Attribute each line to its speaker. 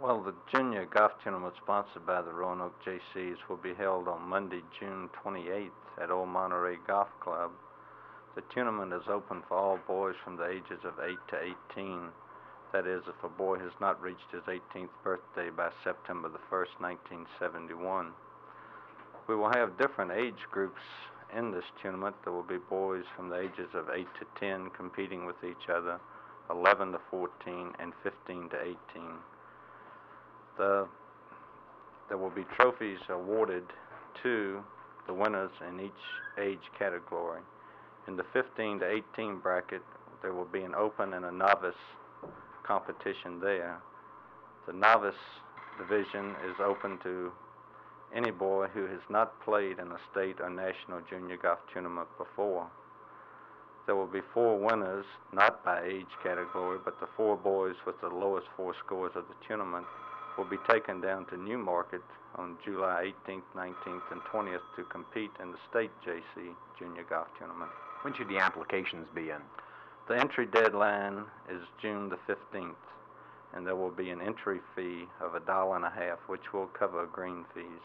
Speaker 1: Well, the junior golf tournament sponsored by the Roanoke Jaycees will be held on Monday, June 28th at Old Monterey Golf Club. The tournament is open for all boys from the ages of 8 to 18. That is, if a boy has not reached his 18th birthday by September the 1st, 1971. We will have different age groups in this tournament. There will be boys from the ages of 8 to 10 competing with each other, 11 to 14, and 15 to 18. The, there will be trophies awarded to the winners in each age category. In the 15 to 18 bracket, there will be an open and a novice competition there. The novice division is open to any boy who has not played in a state or national junior golf tournament before. There will be four winners, not by age category, but the four boys with the lowest four scores of the tournament will be taken down to Newmarket on July 18th, 19th, and 20th to compete in the state Jaycee junior golf tournament.
Speaker 2: When should the applications be in?
Speaker 1: The entry deadline is June the 15th, and there will be an entry fee of a dollar and a half, which will cover green fees.